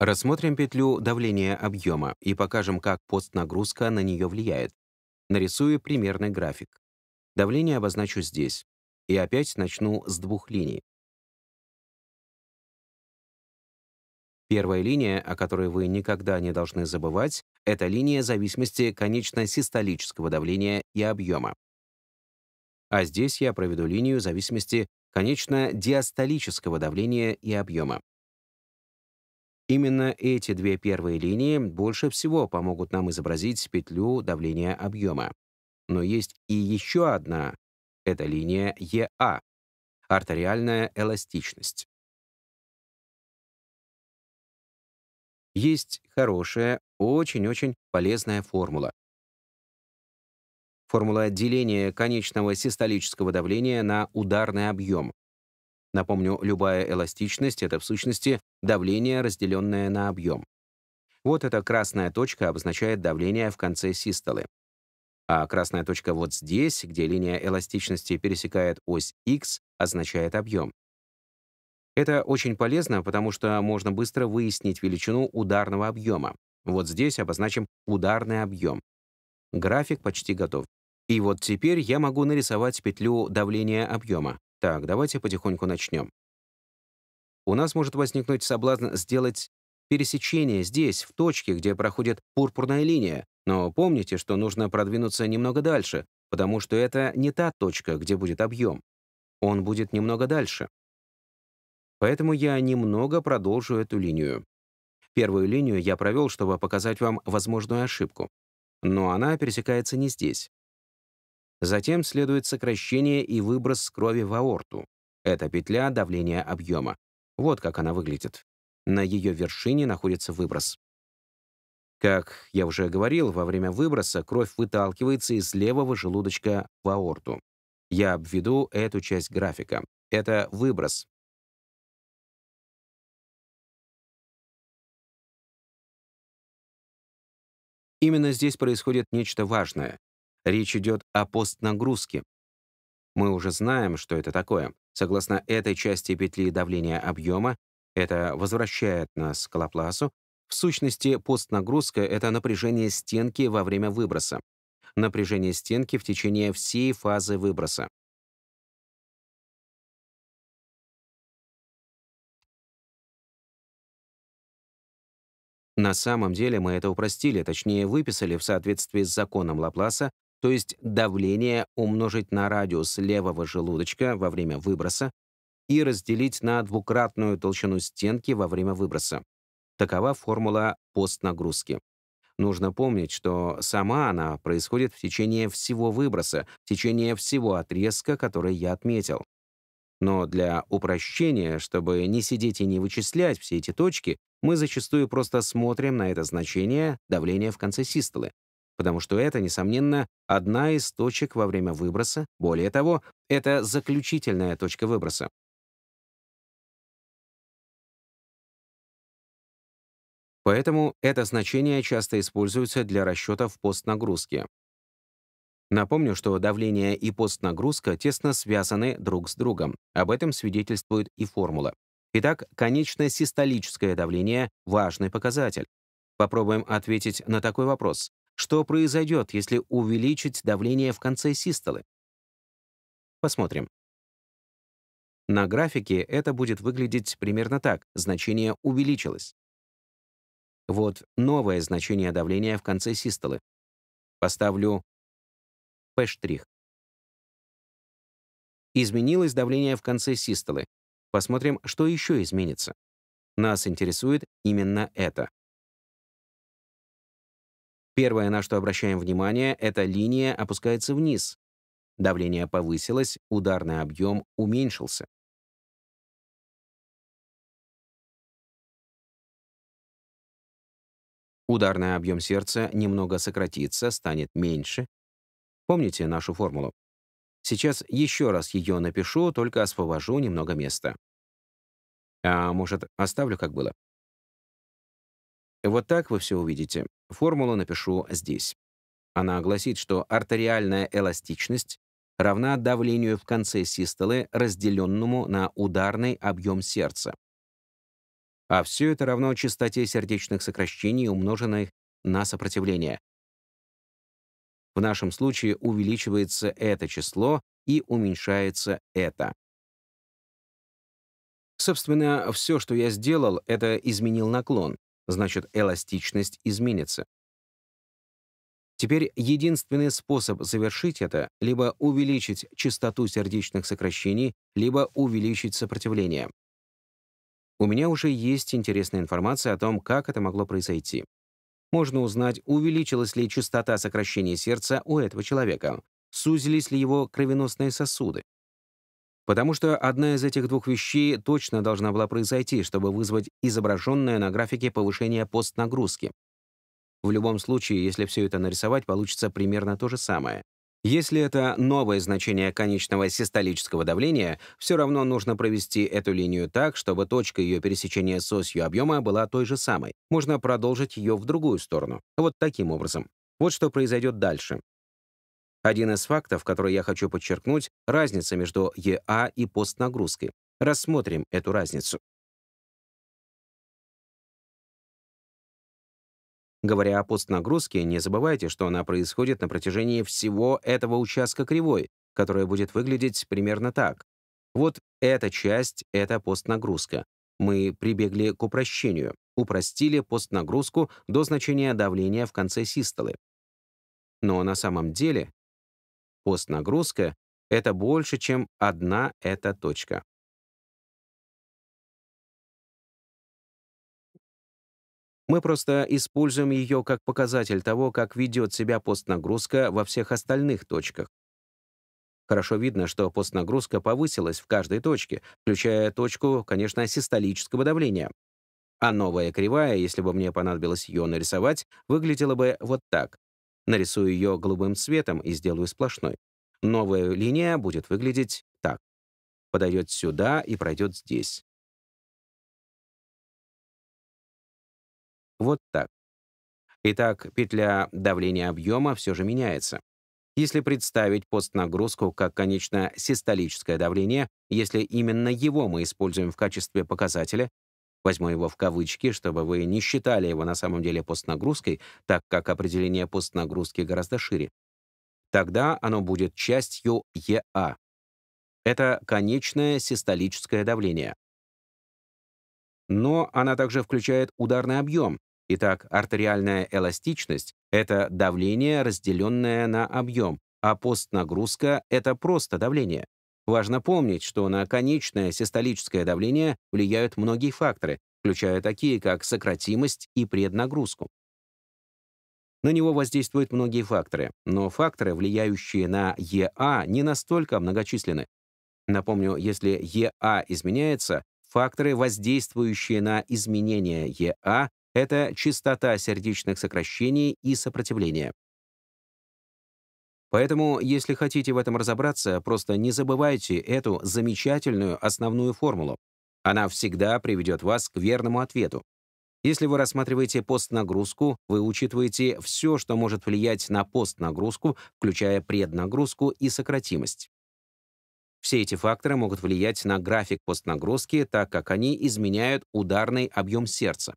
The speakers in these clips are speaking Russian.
Рассмотрим петлю давления объема и покажем, как постнагрузка на нее влияет. Нарисую примерный график. Давление обозначу здесь. И опять начну с двух линий. Первая линия, о которой вы никогда не должны забывать, это линия зависимости конечно-систолического давления и объема. А здесь я проведу линию зависимости конечно-диастолического давления и объема. Именно эти две первые линии больше всего помогут нам изобразить петлю давления объема. Но есть и еще одна. Это линия ЕА — артериальная эластичность. Есть хорошая, очень-очень полезная формула. Формула деления конечного систолического давления на ударный объем. Напомню, любая эластичность — это в сущности давление, разделенное на объем. Вот эта красная точка обозначает давление в конце систолы. А красная точка вот здесь, где линия эластичности пересекает ось X, означает объем. Это очень полезно, потому что можно быстро выяснить величину ударного объема. Вот здесь обозначим ударный объем. График почти готов. И вот теперь я могу нарисовать петлю давления объема. Так, давайте потихоньку начнем. У нас может возникнуть соблазн сделать пересечение здесь, в точке, где проходит пурпурная линия. Но помните, что нужно продвинуться немного дальше, потому что это не та точка, где будет объем. Он будет немного дальше. Поэтому я немного продолжу эту линию. Первую линию я провел, чтобы показать вам возможную ошибку. Но она пересекается не здесь. Затем следует сокращение и выброс крови в аорту. Это петля давления объема. Вот как она выглядит. На ее вершине находится выброс. Как я уже говорил, во время выброса кровь выталкивается из левого желудочка в аорту. Я обведу эту часть графика. Это выброс. Именно здесь происходит нечто важное. Речь идет о постнагрузке. Мы уже знаем, что это такое. Согласно этой части петли давления объема, это возвращает нас к Лапласу. В сущности, постнагрузка — это напряжение стенки во время выброса. Напряжение стенки в течение всей фазы выброса. На самом деле мы это упростили, точнее выписали в соответствии с законом Лапласа то есть давление умножить на радиус левого желудочка во время выброса и разделить на двукратную толщину стенки во время выброса. Такова формула постнагрузки. Нужно помнить, что сама она происходит в течение всего выброса, в течение всего отрезка, который я отметил. Но для упрощения, чтобы не сидеть и не вычислять все эти точки, мы зачастую просто смотрим на это значение давления в конце систолы, потому что это, несомненно, одна из точек во время выброса. Более того, это заключительная точка выброса. Поэтому это значение часто используется для расчетов постнагрузки. Напомню, что давление и постнагрузка тесно связаны друг с другом. Об этом свидетельствует и формула. Итак, конечное систолическое давление — важный показатель. Попробуем ответить на такой вопрос. Что произойдет, если увеличить давление в конце систолы? Посмотрим. На графике это будет выглядеть примерно так. Значение увеличилось. Вот новое значение давления в конце систолы. Поставлю P'. Изменилось давление в конце систолы. Посмотрим, что еще изменится. Нас интересует именно это. Первое, на что обращаем внимание, это линия опускается вниз. Давление повысилось, ударный объем уменьшился. Ударный объем сердца немного сократится, станет меньше. Помните нашу формулу? Сейчас еще раз ее напишу, только освобожу немного места. А может, оставлю как было? Вот так вы все увидите. Формулу напишу здесь. Она гласит, что артериальная эластичность равна давлению в конце систолы, разделенному на ударный объем сердца. а все это равно частоте сердечных сокращений, умноженной на сопротивление. В нашем случае увеличивается это число и уменьшается это. Собственно, все, что я сделал, это изменил наклон, значит, эластичность изменится. Теперь единственный способ завершить это — либо увеличить частоту сердечных сокращений, либо увеличить сопротивление. У меня уже есть интересная информация о том, как это могло произойти. Можно узнать, увеличилась ли частота сокращения сердца у этого человека, сузились ли его кровеносные сосуды. Потому что одна из этих двух вещей точно должна была произойти, чтобы вызвать изображенное на графике повышение постнагрузки. В любом случае, если все это нарисовать, получится примерно то же самое. Если это новое значение конечного систолического давления, все равно нужно провести эту линию так, чтобы точка ее пересечения с осью объема была той же самой. Можно продолжить ее в другую сторону. Вот таким образом. Вот что произойдет дальше. Один из фактов, который я хочу подчеркнуть, разница между ЕА и постнагрузкой. Рассмотрим эту разницу. Говоря о постнагрузке, не забывайте, что она происходит на протяжении всего этого участка кривой, которая будет выглядеть примерно так. Вот эта часть — это постнагрузка. Мы прибегли к упрощению, упростили постнагрузку до значения давления в конце систолы. Но на самом деле постнагрузка — это больше, чем одна эта точка. Мы просто используем ее как показатель того, как ведет себя постнагрузка во всех остальных точках. Хорошо видно, что постнагрузка повысилась в каждой точке, включая точку, конечно, систолического давления. А новая кривая, если бы мне понадобилось ее нарисовать, выглядела бы вот так. Нарисую ее голубым цветом и сделаю сплошной. Новая линия будет выглядеть так. Подойдет сюда и пройдет здесь. Вот так. Итак, петля давления объема все же меняется. Если представить постнагрузку как конечно систолическое давление, если именно его мы используем в качестве показателя, возьму его в кавычки, чтобы вы не считали его на самом деле постнагрузкой, так как определение постнагрузки гораздо шире, тогда оно будет частью ЕА. Это конечное систолическое давление. Но она также включает ударный объем, Итак, артериальная эластичность — это давление, разделенное на объем, а постнагрузка — это просто давление. Важно помнить, что на конечное систолическое давление влияют многие факторы, включая такие, как сократимость и преднагрузку. На него воздействуют многие факторы, но факторы, влияющие на ЕА, не настолько многочисленны. Напомню, если ЕА изменяется, факторы, воздействующие на изменение ЕА, это частота сердечных сокращений и сопротивления. Поэтому, если хотите в этом разобраться, просто не забывайте эту замечательную основную формулу. Она всегда приведет вас к верному ответу. Если вы рассматриваете постнагрузку, вы учитываете все, что может влиять на постнагрузку, включая преднагрузку и сократимость. Все эти факторы могут влиять на график постнагрузки, так как они изменяют ударный объем сердца.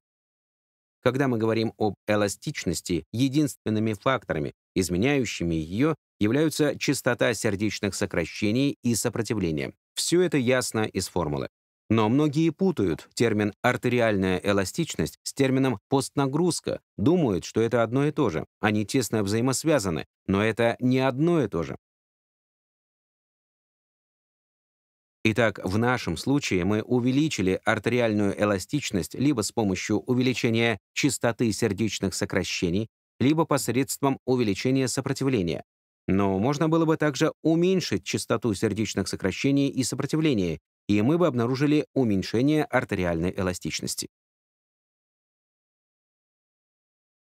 Когда мы говорим об эластичности, единственными факторами, изменяющими ее, являются частота сердечных сокращений и сопротивление. Все это ясно из формулы. Но многие путают термин «артериальная эластичность» с термином «постнагрузка», думают, что это одно и то же. Они тесно взаимосвязаны, но это не одно и то же. Итак, в нашем случае мы увеличили артериальную эластичность либо с помощью увеличения частоты сердечных сокращений, либо посредством увеличения сопротивления. Но можно было бы также уменьшить частоту сердечных сокращений и сопротивления, и мы бы обнаружили уменьшение артериальной эластичности.